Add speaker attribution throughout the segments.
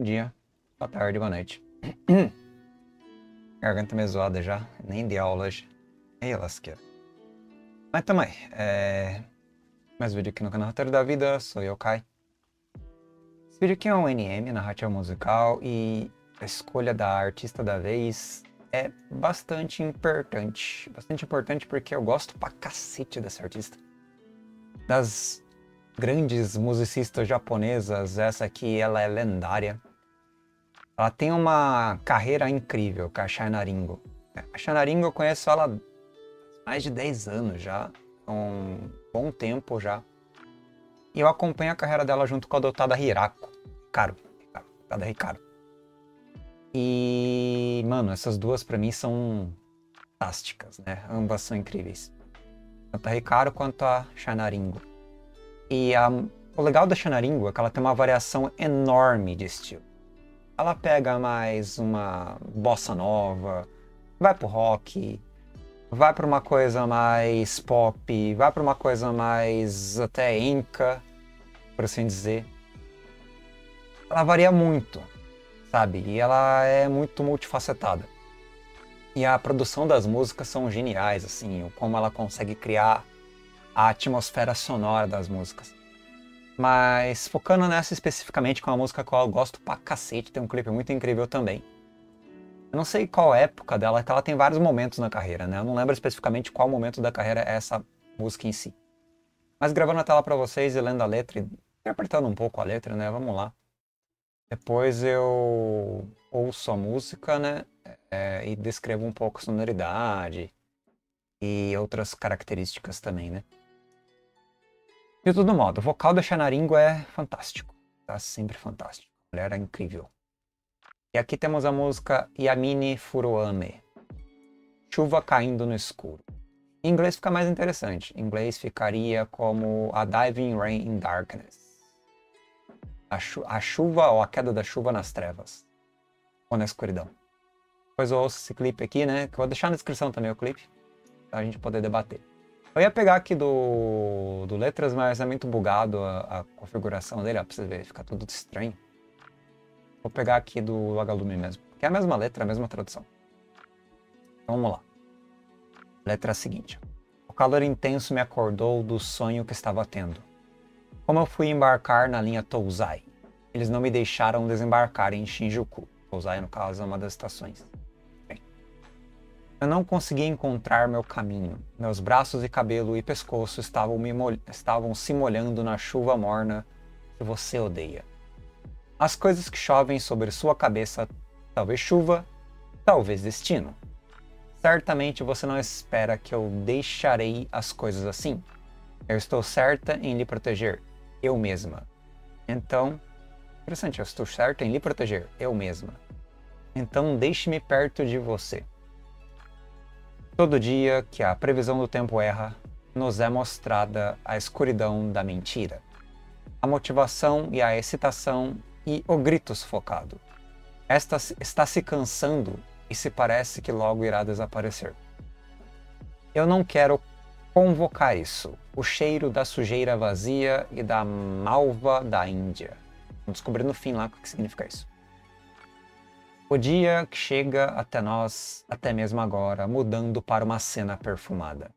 Speaker 1: dia, boa tarde, boa noite. Garganta meio zoada já, nem de aula hoje. Ei, lasqueira. Mas também, é... mais vídeo aqui no canal Roteiro da Vida, sou eu, Kai. Esse vídeo aqui é um NM, narrativa musical, e a escolha da artista da vez é bastante importante. Bastante importante porque eu gosto pra cacete dessa artista. Das grandes musicistas japonesas, essa aqui ela é lendária. Ela tem uma carreira incrível, que é a Shina Ringo. A Shina Ringo eu conheço ela há mais de 10 anos já, um bom tempo já. E eu acompanho a carreira dela junto com a dotada Hirako. Caro, dotada Ricardo. E, mano, essas duas para mim são fantásticas, né? Ambas são incríveis. Tanto a Ricardo quanto a Shina Ringo. E a, o legal da Shina Ringo é que ela tem uma variação enorme de estilo ela pega mais uma bossa nova, vai pro rock, vai para uma coisa mais pop, vai para uma coisa mais até enca, por assim dizer. Ela varia muito, sabe? E ela é muito multifacetada. E a produção das músicas são geniais, assim, como ela consegue criar a atmosfera sonora das músicas. Mas focando nessa especificamente, com uma música que eu gosto pra cacete, tem um clipe muito incrível também. Eu não sei qual época dela, que ela tem vários momentos na carreira, né? Eu não lembro especificamente qual momento da carreira é essa música em si. Mas gravando a tela para vocês e lendo a letra, e interpretando um pouco a letra, né? Vamos lá. Depois eu ouço a música, né? É, e descrevo um pouco a sonoridade e outras características também, né? De todo modo, o vocal da Xanaringo é fantástico. Tá sempre fantástico. A mulher é incrível. E aqui temos a música Yamini Furuame. Chuva caindo no escuro. Em inglês fica mais interessante. Em inglês ficaria como A Diving Rain in Darkness. A, chu a chuva ou a queda da chuva nas trevas. Ou na escuridão. Depois eu ouço esse clipe aqui, né? Que eu vou deixar na descrição também o clipe. Pra gente poder debater. Eu ia pegar aqui do, do Letras, mas é muito bugado a, a configuração dele, ó, pra você ver, fica tudo estranho. Vou pegar aqui do Vagalume mesmo, que é a mesma letra, a mesma tradução. Então, vamos lá. Letra seguinte. O calor intenso me acordou do sonho que estava tendo. Como eu fui embarcar na linha Tousai, eles não me deixaram desembarcar em Shinjuku. Tousai, no caso, é uma das estações. Eu não conseguia encontrar meu caminho. Meus braços e cabelo e pescoço estavam, estavam se molhando na chuva morna que você odeia. As coisas que chovem sobre sua cabeça, talvez chuva, talvez destino. Certamente você não espera que eu deixarei as coisas assim. Eu estou certa em lhe proteger, eu mesma. Então, interessante, eu estou certa em lhe proteger, eu mesma. Então deixe-me perto de você. Todo dia que a previsão do tempo erra, nos é mostrada a escuridão da mentira, a motivação e a excitação e o grito sufocado. Esta está se cansando e se parece que logo irá desaparecer. Eu não quero convocar isso, o cheiro da sujeira vazia e da malva da Índia. Vamos descobrir no fim lá o que significa isso. O dia que chega até nós, até mesmo agora, mudando para uma cena perfumada.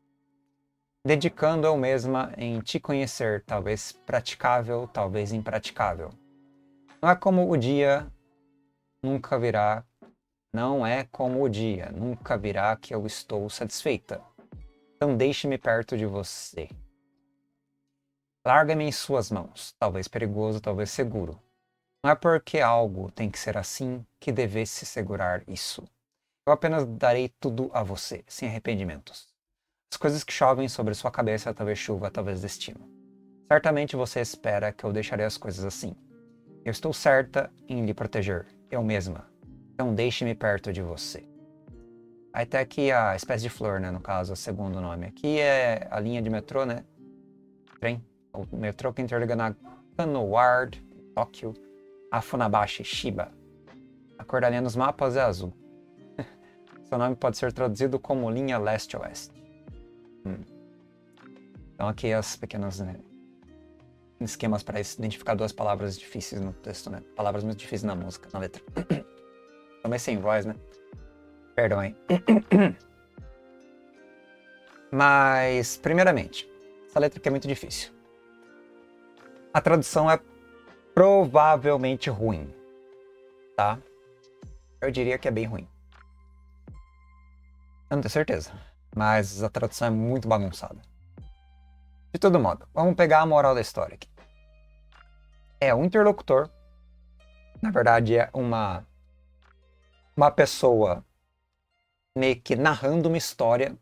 Speaker 1: Dedicando eu mesma em te conhecer, talvez praticável, talvez impraticável. Não é como o dia nunca virá, não é como o dia nunca virá que eu estou satisfeita. Então deixe-me perto de você. Larga-me em suas mãos, talvez perigoso, talvez seguro. Não é porque algo tem que ser assim que devesse segurar isso. Eu apenas darei tudo a você, sem arrependimentos. As coisas que chovem sobre sua cabeça, talvez chuva, talvez destino. Certamente você espera que eu deixarei as coisas assim. Eu estou certa em lhe proteger, eu mesma. Então deixe-me perto de você. Tem aqui a espécie de flor, né? No caso, o segundo nome. Aqui é a linha de metrô, né? Trem. O metrô que interliga na Kanoward, Tóquio, a Funabashi Shiba. A cor da linha nos mapas é azul. Seu nome pode ser traduzido como linha leste-oeste. Hum. Então aqui as pequenas né, esquemas para identificar duas palavras difíceis no texto, né? Palavras muito difíceis na música, na letra. Também sem voz, né? Perdão aí. Mas, primeiramente, essa letra aqui é muito difícil. A tradução é provavelmente ruim, tá? Eu diria que é bem ruim. Eu não tenho certeza, mas a tradução é muito bagunçada. De todo modo, vamos pegar a moral da história aqui. É um interlocutor, na verdade é uma uma pessoa meio que narrando uma história,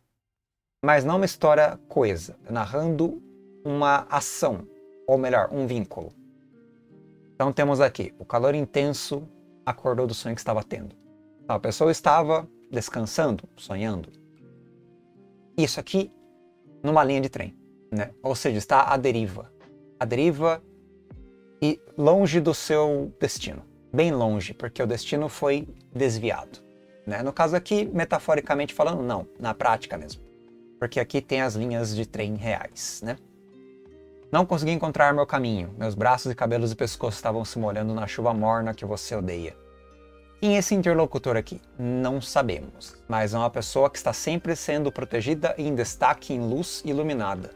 Speaker 1: mas não uma história coesa, narrando uma ação, ou melhor, um vínculo. Então temos aqui, o calor intenso acordou do sonho que estava tendo. Então, a pessoa estava descansando, sonhando. Isso aqui numa linha de trem, né? Ou seja, está à deriva. À deriva e longe do seu destino. Bem longe, porque o destino foi desviado. Né? No caso aqui, metaforicamente falando, não, na prática mesmo. Porque aqui tem as linhas de trem reais, né? Não consegui encontrar meu caminho. Meus braços e cabelos e pescoço estavam se molhando na chuva morna que você odeia. Quem é esse interlocutor aqui? Não sabemos, mas é uma pessoa que está sempre sendo protegida e em destaque em luz iluminada.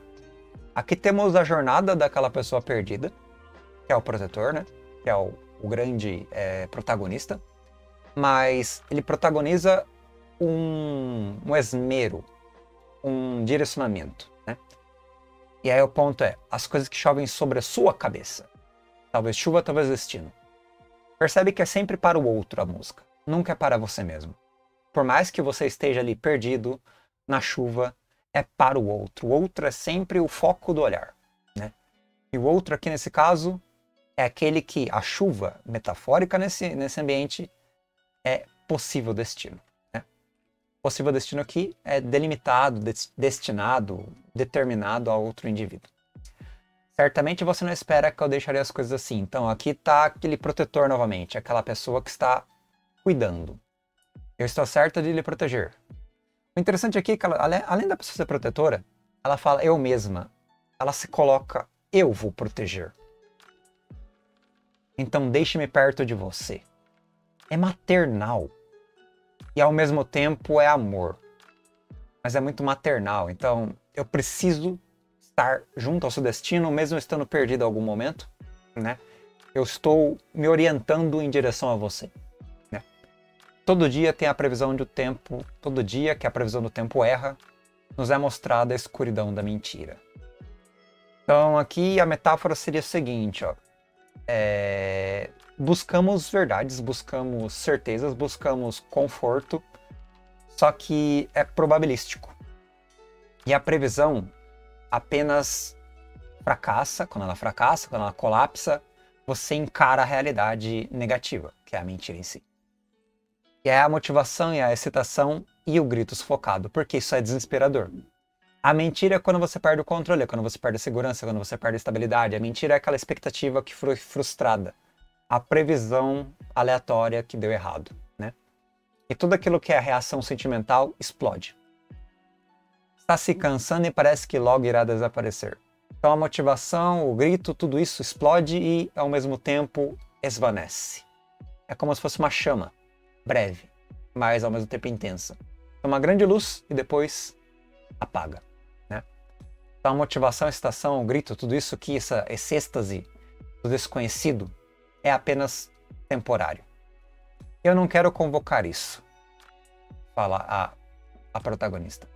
Speaker 1: Aqui temos a jornada daquela pessoa perdida, que é o protetor, né? Que é o, o grande é, protagonista. Mas ele protagoniza um, um esmero, um direcionamento. E aí o ponto é, as coisas que chovem sobre a sua cabeça. Talvez chuva, talvez destino. Percebe que é sempre para o outro a música, nunca é para você mesmo. Por mais que você esteja ali perdido na chuva, é para o outro. O outro é sempre o foco do olhar, né? E o outro aqui nesse caso é aquele que a chuva metafórica nesse, nesse ambiente é possível destino possível destino aqui é delimitado, destinado, determinado a outro indivíduo. Certamente você não espera que eu deixaria as coisas assim. Então aqui está aquele protetor novamente, aquela pessoa que está cuidando. Eu estou certa de lhe proteger. O interessante aqui é que ela, além da pessoa ser protetora, ela fala eu mesma. Ela se coloca eu vou proteger. Então deixe-me perto de você. É maternal e ao mesmo tempo é amor. Mas é muito maternal, então eu preciso estar junto ao seu destino, mesmo estando perdido em algum momento, né? Eu estou me orientando em direção a você. Né? Todo dia tem a previsão do tempo, todo dia que a previsão do tempo erra, nos é mostrada a escuridão da mentira. Então aqui a metáfora seria a seguinte, ó. É, buscamos verdades, buscamos certezas, buscamos conforto, só que é probabilístico. E a previsão apenas fracassa, quando ela fracassa, quando ela colapsa, você encara a realidade negativa, que é a mentira em si. E é a motivação e a excitação e o grito sufocado, porque isso é desesperador. A mentira é quando você perde o controle, é quando você perde a segurança, é quando você perde a estabilidade. A mentira é aquela expectativa que foi frustrada a previsão aleatória que deu errado, né? E tudo aquilo que é a reação sentimental explode. Está se cansando e parece que logo irá desaparecer. Então a motivação, o grito, tudo isso explode e ao mesmo tempo esvanece. É como se fosse uma chama, breve, mas ao mesmo tempo intensa. É uma grande luz e depois apaga. Né? Então a motivação, a excitação, o grito, tudo isso que essa, esse êxtase do desconhecido é apenas temporário. Eu não quero convocar isso, fala a, a protagonista.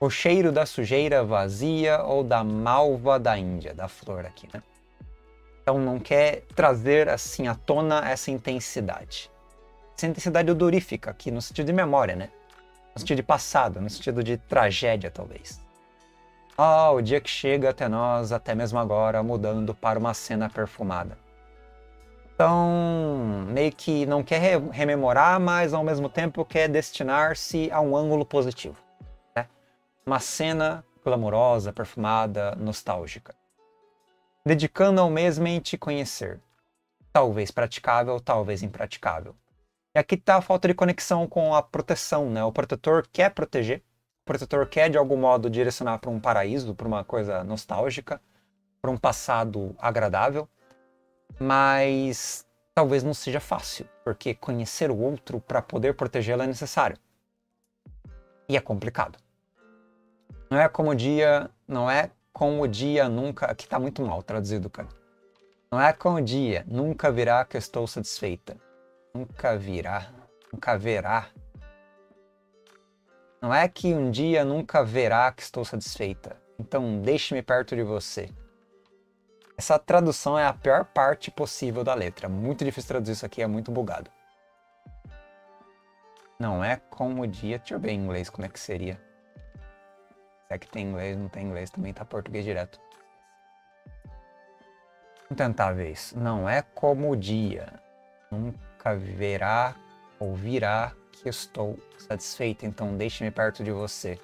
Speaker 1: O cheiro da sujeira vazia ou da malva da Índia, da flor aqui, né? Então não quer trazer assim à tona essa intensidade. Essa intensidade odorífica aqui no sentido de memória, né? No sentido de passado, no sentido de tragédia, talvez. Ah, oh, o dia que chega até nós, até mesmo agora, mudando para uma cena perfumada. Então, meio que não quer rememorar, mas ao mesmo tempo quer destinar-se a um ângulo positivo. Né? Uma cena glamourosa, perfumada, nostálgica. Dedicando ao mesmo em te conhecer. Talvez praticável, talvez impraticável. E aqui está a falta de conexão com a proteção, né? O protetor quer proteger, o protetor quer de algum modo direcionar para um paraíso, para uma coisa nostálgica, por um passado agradável, mas talvez não seja fácil, porque conhecer o outro para poder protegê-lo é necessário. E é complicado. Não é como o dia, não é com o dia nunca, aqui tá muito mal traduzido, cara. Não é com o dia, nunca virá que estou satisfeita. Nunca virá, nunca verá. Não é que um dia nunca verá que estou satisfeita. Então deixe-me perto de você. Essa tradução é a pior parte possível da letra. Muito difícil traduzir isso aqui, é muito bugado. Não é com o dia. Deixa eu ver em inglês como é que seria. Se é que tem inglês, não tem inglês, também tá português direto. Vamos tentar ver isso. Não é como o dia. Nunca verá ou virá que estou satisfeita, então deixe-me perto de você.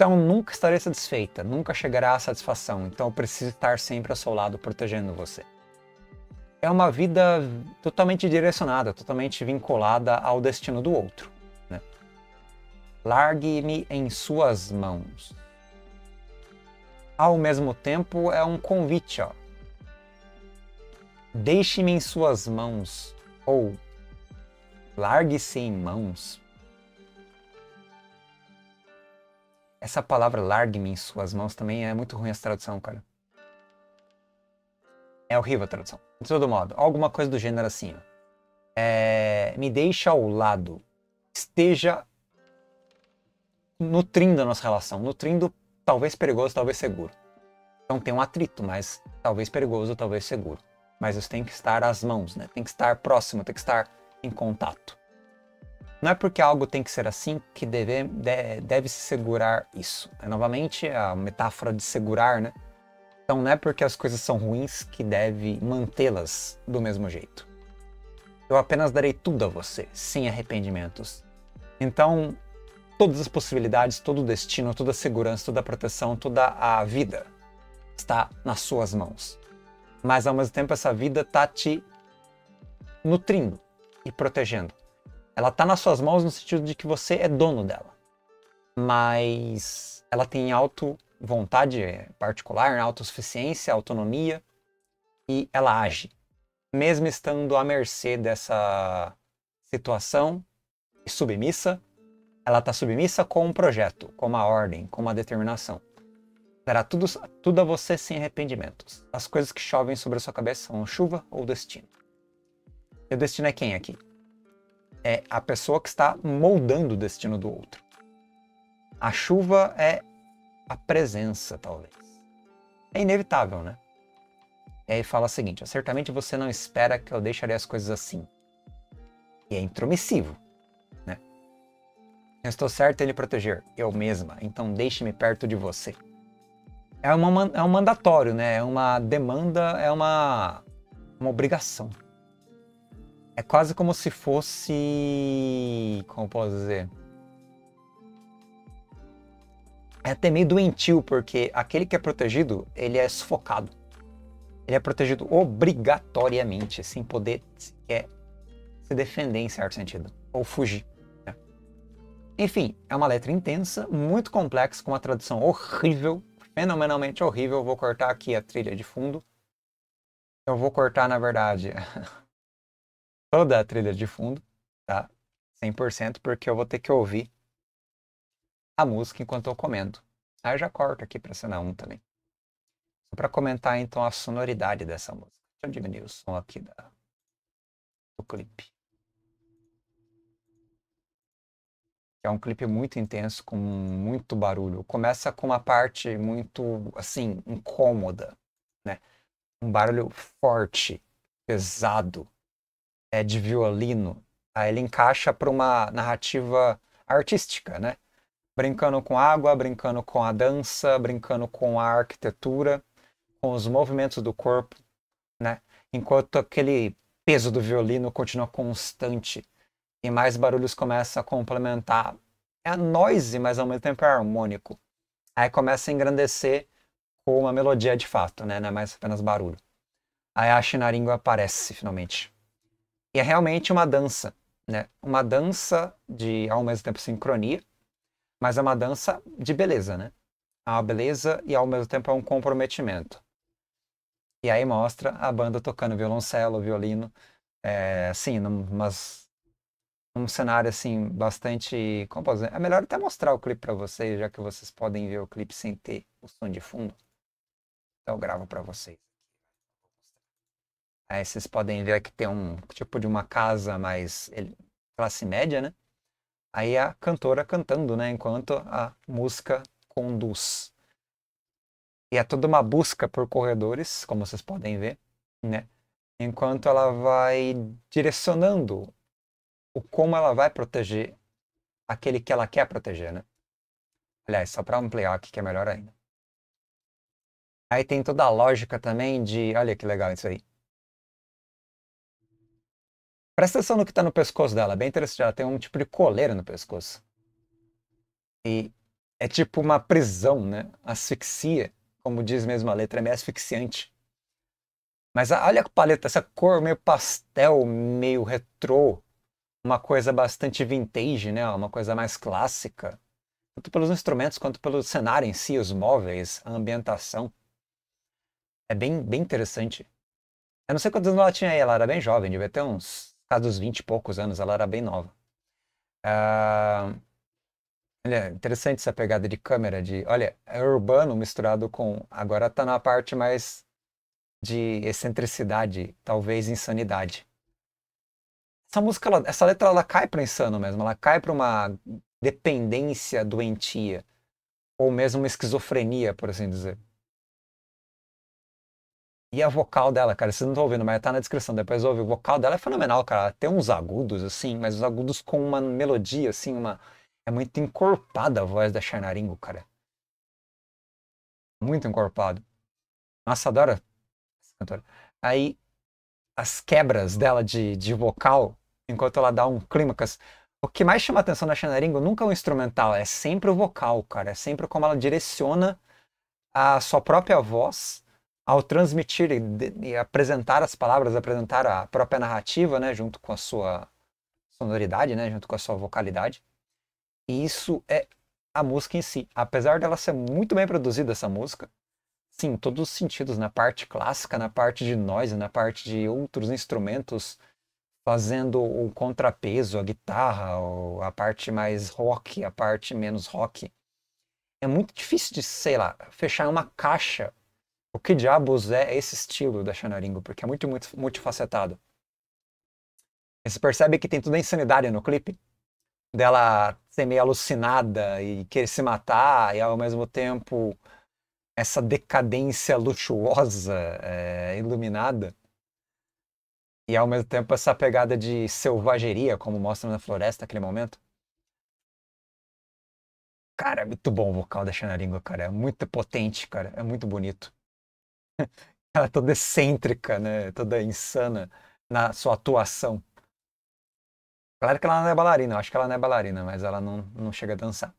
Speaker 1: Então nunca estarei satisfeita, nunca chegará à satisfação, então eu preciso estar sempre ao seu lado protegendo você. É uma vida totalmente direcionada, totalmente vinculada ao destino do outro. Né? Largue-me em suas mãos. Ao mesmo tempo, é um convite, ó. Deixe-me em suas mãos, ou largue-se em mãos. Essa palavra largue-me em suas mãos também é muito ruim essa tradução, cara. É horrível a tradução. De todo modo, alguma coisa do gênero assim, ó. É, me deixa ao lado. Esteja nutrindo a nossa relação. Nutrindo, talvez perigoso, talvez seguro. Então tem um atrito, mas talvez perigoso, talvez seguro mas isso tem que estar às mãos, né? Tem que estar próximo, tem que estar em contato. Não é porque algo tem que ser assim que deve, deve se segurar isso. É novamente a metáfora de segurar, né? Então não é porque as coisas são ruins que deve mantê-las do mesmo jeito. Eu apenas darei tudo a você, sem arrependimentos. Então, todas as possibilidades, todo o destino, toda a segurança, toda a proteção, toda a vida está nas suas mãos mas ao mesmo tempo essa vida tá te nutrindo e protegendo. Ela tá nas suas mãos no sentido de que você é dono dela. Mas ela tem auto vontade particular, autossuficiência, autonomia e ela age, mesmo estando à mercê dessa situação e submissa, ela está submissa com um projeto, com uma ordem, com uma determinação. Dará tudo, tudo a você sem arrependimentos. As coisas que chovem sobre a sua cabeça são chuva ou destino. E o destino é quem aqui? É a pessoa que está moldando o destino do outro. A chuva é a presença, talvez. É inevitável, né? E aí fala o seguinte: certamente você não espera que eu deixaria as coisas assim. E é intromissivo, né? Eu estou certo em lhe proteger, eu mesma, então deixe-me perto de você é, uma, é um mandatório, né? É uma demanda, é uma, uma obrigação. É quase como se fosse. Como posso dizer? É até meio doentio, porque aquele que é protegido, ele é sufocado. Ele é protegido obrigatoriamente, sem poder se defender em certo sentido, ou fugir. Né? Enfim, é uma letra intensa, muito complexa, com uma tradução horrível, fenomenalmente horrível. Vou cortar aqui a trilha de fundo. Eu vou cortar, na verdade, toda a trilha de fundo, tá? 100%, porque eu vou ter que ouvir a música enquanto eu comento. Aí eu já corto aqui para cena 1 também. Só para comentar então a sonoridade dessa música. Deixa eu diminuir o som aqui da, do clipe. é um clipe muito intenso, com muito barulho. Começa com uma parte muito, assim, incômoda, né? Um barulho forte, pesado, é, de violino. Aí ele encaixa para uma narrativa artística, né? Brincando com água, brincando com a dança, brincando com a arquitetura, com os movimentos do corpo, né? Enquanto aquele peso do violino continua constante e mais barulhos começam a complementar. É noise, mas ao mesmo tempo é harmônico. Aí começa a engrandecer com uma melodia de fato, né? Não é mais apenas barulho. Aí a Shinaringo aparece finalmente. E é realmente uma dança, né? Uma dança de ao mesmo tempo sincronia, mas é uma dança de beleza, né? é uma beleza e ao mesmo tempo é um comprometimento. E aí mostra a banda tocando violoncelo, violino, é, assim, numas, num cenário assim bastante, como? É melhor até mostrar o clipe para vocês, já que vocês podem ver o clipe sem ter o som de fundo. Então eu gravo para vocês. Aí vocês podem ver que tem um tipo de uma casa mais classe média, né? Aí a cantora cantando, né? Enquanto a música conduz. E é toda uma busca por corredores, como vocês podem ver, né? Enquanto ela vai direcionando o como ela vai proteger aquele que ela quer proteger, né? Aliás, só para ampliar aqui que é melhor ainda. Aí tem toda a lógica também de, olha que legal isso aí. Presta atenção no que está no pescoço dela, bem interessante. Ela tem um tipo de coleira no pescoço. E é tipo uma prisão, né? Asfixia, como diz mesmo a letra, é meio asfixiante. Mas olha a paleta, essa cor meio pastel, meio retrô, uma coisa bastante vintage, né? Uma coisa mais clássica. Tanto pelos instrumentos quanto pelo cenário em si, os móveis, a ambientação. É bem, bem interessante. Eu não sei quantos anos ela tinha aí, ela era bem jovem, devia ter uns casa dos 20 e poucos anos, ela era bem nova. Uh, olha, interessante essa pegada de câmera, de, olha, é urbano misturado com, agora tá na parte mais de excentricidade, talvez insanidade. Essa música, ela, essa letra, ela cai para insano mesmo, ela cai para uma dependência doentia, ou mesmo uma esquizofrenia, por assim dizer. E a vocal dela, cara, vocês não estão ouvindo, mas tá na descrição, depois ouve. O vocal dela é fenomenal, cara. Tem uns agudos, assim, mas os agudos com uma melodia, assim, uma. É muito encorpada a voz da Charnaringo, cara. Muito encorpado. Nossa, adoro essa cantora. Aí, as quebras dela de, de vocal, enquanto ela dá um clímax. O que mais chama a atenção da Xanaringo nunca é o instrumental, é sempre o vocal, cara. É sempre como ela direciona a sua própria voz ao transmitir e, e, apresentar as palavras, apresentar a própria narrativa, né, junto com a sua sonoridade, né, junto com a sua vocalidade. E isso é a música em si. Apesar dela ser muito bem produzida, essa música, sim, todos os sentidos, na parte clássica, na parte de noise, na parte de outros instrumentos, fazendo o contrapeso, a guitarra, a parte mais rock, a parte menos rock. É muito difícil de, sei lá, fechar uma caixa o que diabos é esse estilo da Xanaringo, porque é muito, muito multifacetado. Você percebe que tem toda a insanidade no clipe, dela ser meio alucinada e querer se matar, e ao mesmo tempo essa decadência luxuosa, é, iluminada, e ao mesmo tempo essa pegada de selvageria, como mostra na floresta naquele momento. Cara, é muito bom o vocal da Xanaringo, cara. É muito potente, cara. É muito bonito. ela é toda excêntrica, né? Toda insana na sua atuação. Claro que ela não é bailarina, eu acho que ela não é bailarina, mas ela não, não chega a dançar.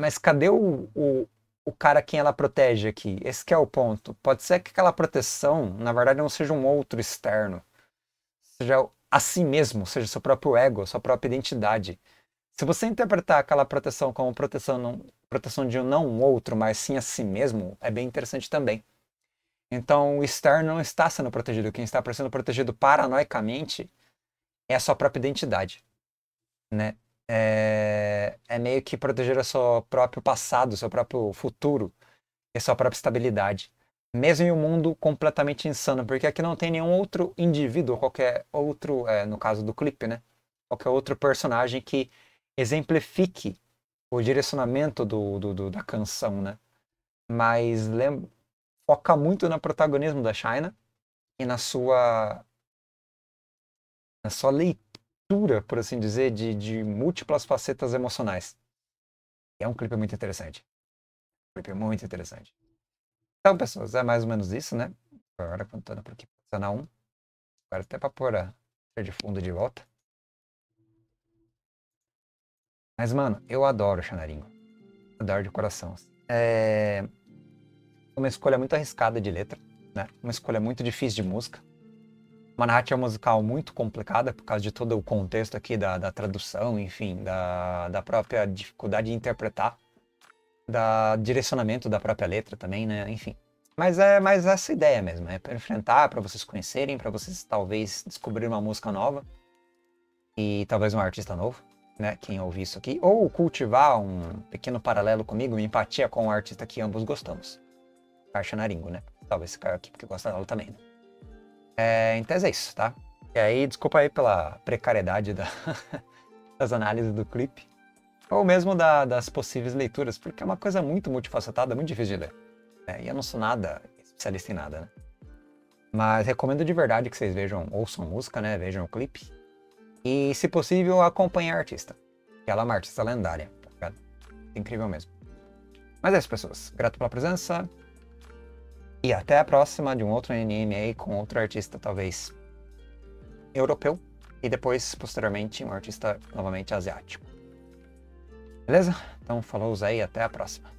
Speaker 1: Mas cadê o, o, o cara quem ela protege aqui? Esse é o ponto. Pode ser que aquela proteção, na verdade, não seja um outro externo. Seja a si mesmo, seja seu próprio ego, sua própria identidade. Se você interpretar aquela proteção como proteção, proteção de não um outro, mas sim a si mesmo, é bem interessante também. Então, o externo não está sendo protegido. Quem está sendo protegido paranoicamente é a sua própria identidade. Né? É, é meio que proteger o seu próprio passado, o seu próprio futuro e a sua própria estabilidade. Mesmo em um mundo completamente insano, porque aqui não tem nenhum outro indivíduo, qualquer outro, é, no caso do clipe, né? Qualquer outro personagem que exemplifique o direcionamento do, do, do da canção, né? Mas lembra, foca muito no protagonismo da China e na sua na sua leitura, por assim dizer, de, de múltiplas facetas emocionais. é um clipe muito interessante. Um clipe muito interessante. Então, pessoas, é mais ou menos isso, né? Agora contando por aqui, canal 1. Agora até para pôr a de fundo de volta. Mas, mano, eu adoro Xanaringo. Adoro de coração. É uma escolha muito arriscada de letra, né? Uma escolha muito difícil de música. Uma narrativa musical muito complicada por causa de todo o contexto aqui da, da tradução, enfim, da, da própria dificuldade de interpretar da direcionamento da própria letra também, né? Enfim. Mas é mais essa ideia mesmo, é para enfrentar, para vocês conhecerem, para vocês talvez descobrir uma música nova e talvez um artista novo, né? Quem ouvir isso aqui, ou cultivar um pequeno paralelo comigo, uma empatia com um artista que ambos gostamos. Caixa Naringo, né? Talvez esse cara aqui porque gosta dela também, né? É, então é isso, tá? E aí, desculpa aí pela precariedade da das análises do clipe, ou mesmo da, das possíveis leituras, porque é uma coisa muito multifacetada, muito difícil de ler. Né? E eu não sou nada especialista em nada, né? Mas recomendo de verdade que vocês vejam, ouçam música, né? Vejam o clipe. E, se possível, acompanhem a artista. Ela é uma artista lendária, tá? Incrível mesmo. Mas é isso, pessoas. Grato pela presença. E até a próxima de um outro anime com outro artista, talvez europeu. E depois, posteriormente, um artista novamente asiático. Beleza? Então, falou aí, até a próxima.